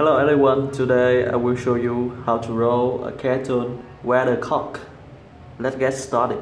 Hello everyone, today I will show you how to roll a cartoon weathercock. Let's get started.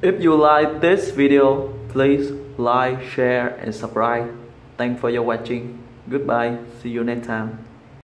If you like this video, please like, share and subscribe. Thanks for your watching. Goodbye. See you next time.